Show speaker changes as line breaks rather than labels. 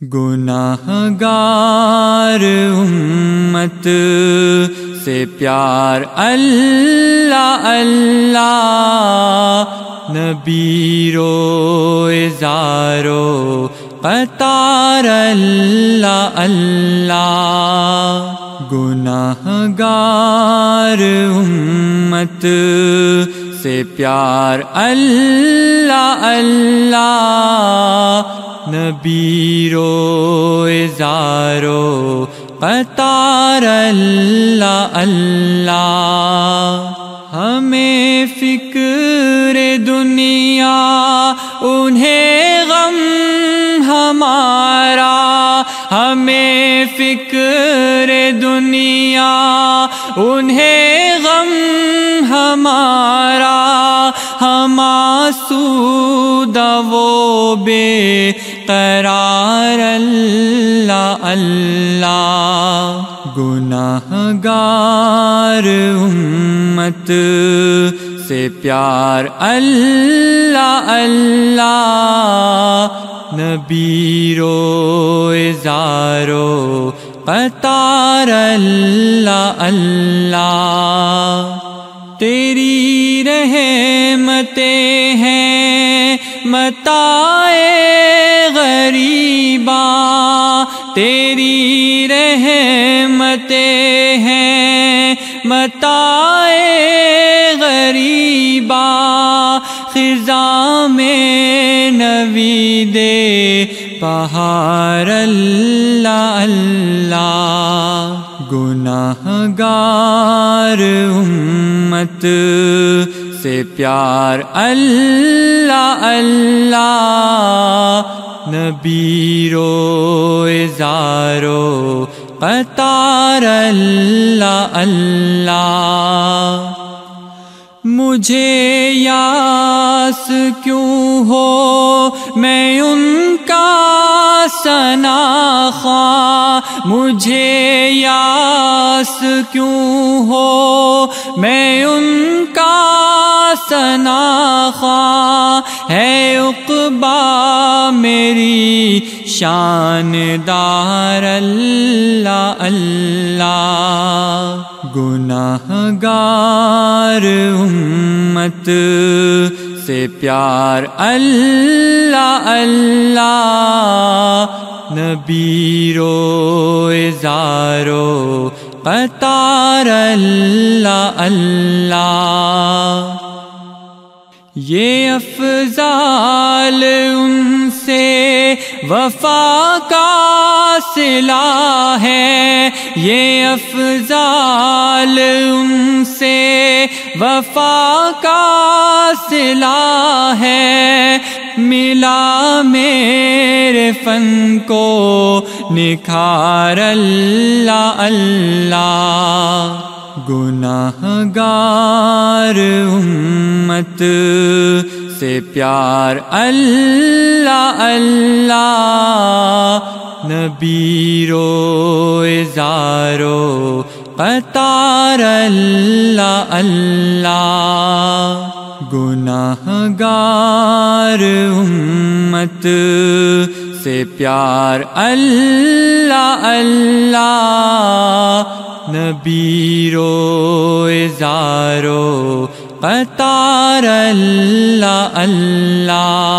گناہ گار امت سے پیار اللہ اللہ نبی رو ازارو قطار اللہ اللہ گناہ گار امت سے پیار، اللہ اللہ۔ نبی رو ازارو قطار، اللہ اللہ۔ ہمیں فکر دنیا، انہیں غم ہمارا۔ ہمیں فکر دنیا، انہیں غم ہمارا۔ سود وہ بے قرار اللہ اللہ۔ گناہ گار امت سے پیار، اللہ اللہ۔ نبی رو ازارو قطار، اللہ اللہ۔ تیری رحمتیں ہیں متائے غریبا تیری رحمتیں ہیں متائے غریبا خزاں میں نوی دے، پہاڑ اللہ اللہ۔ گناہ گار امت سے پیار اللہ اللہ نبی رو ازارو قطار اللہ اللہ مجھے یاس کیوں ہو میں ان کا سنا خواہ مجھے یاس کیوں ہو؟ میں ان کا سنا خواہ ہے اقبا میری شاندار اللہ اللہ۔ گناہ گار امت سے پیار، اللہ اللہ۔ نبی رو ازارو قطار اللہ اللہ۔ یہ افضال ان سے وفا کا سلا ہے۔ یہ افضال ان سے وفا کا سلا ہے۔ ملا میرے فن کو، نکھار اللہ اللہ۔ گناہ گار امت سے پیار اللہ اللہ۔ نبی رو ازارو قطار اللہ اللہ گناہ گار امت سے پیار اللہ اللہ۔ نبی رو ازارو قطار اللہ اللہ۔